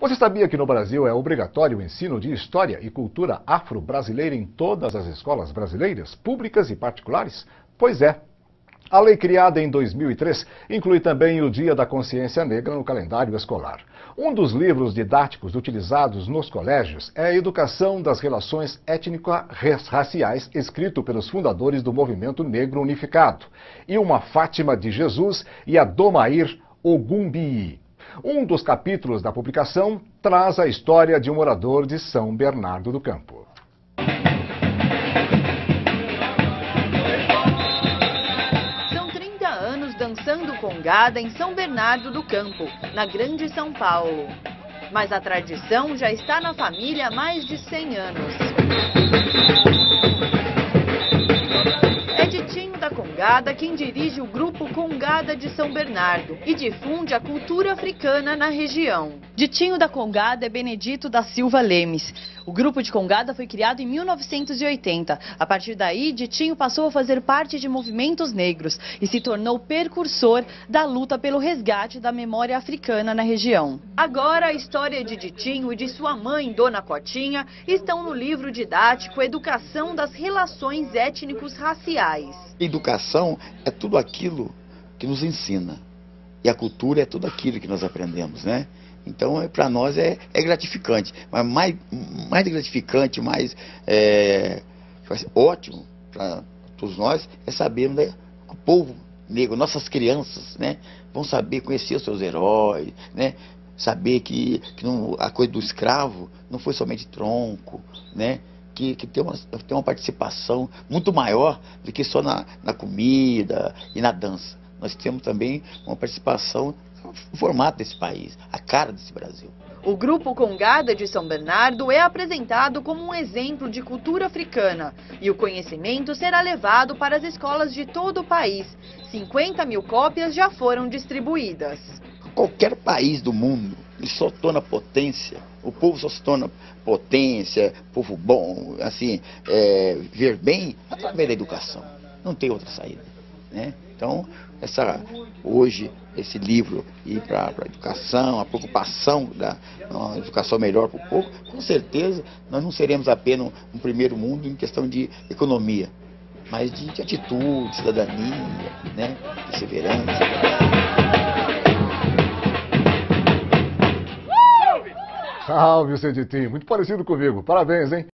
Você sabia que no Brasil é obrigatório o ensino de história e cultura afro-brasileira em todas as escolas brasileiras, públicas e particulares? Pois é. A lei criada em 2003 inclui também o Dia da Consciência Negra no calendário escolar. Um dos livros didáticos utilizados nos colégios é a Educação das Relações Étnico-Raciais, escrito pelos fundadores do Movimento Negro Unificado, e uma Fátima de Jesus e a Domair Ogumbii. Um dos capítulos da publicação traz a história de um morador de São Bernardo do Campo. São 30 anos dançando congada em São Bernardo do Campo, na Grande São Paulo. Mas a tradição já está na família há mais de 100 anos. Congada quem dirige o grupo Congada de São Bernardo e difunde a cultura africana na região. Ditinho da Congada é Benedito da Silva Lemes. O grupo de Congada foi criado em 1980. A partir daí, Ditinho passou a fazer parte de movimentos negros e se tornou precursor da luta pelo resgate da memória africana na região. Agora, a história de Ditinho e de sua mãe, Dona Cotinha, estão no livro didático Educação das Relações Étnicos Raciais. Educação é tudo aquilo que nos ensina. E a cultura é tudo aquilo que nós aprendemos, né? Então, é, para nós é, é, gratificante. Mas mais, mais gratificante, mais é, ótimo para todos nós é sabermos né, o povo negro, nossas crianças, né, vão saber conhecer os seus heróis, né, saber que, que não, a coisa do escravo não foi somente tronco, né, que, que tem, uma, tem uma participação muito maior do que só na, na comida e na dança. Nós temos também uma participação o formato desse país, a cara desse Brasil. O Grupo Congada de São Bernardo é apresentado como um exemplo de cultura africana e o conhecimento será levado para as escolas de todo o país. 50 mil cópias já foram distribuídas. Qualquer país do mundo ele só torna potência, o povo só se torna potência, povo bom, assim, é, ver bem através da educação. Não tem outra saída. Né? Então, essa, hoje, esse livro ir para a educação, a preocupação da uma educação melhor para o povo, com certeza nós não seremos apenas um primeiro mundo em questão de economia, mas de, de atitude, cidadania, né? perseverança. Salve, Ceditinho. Muito parecido comigo. Parabéns, hein?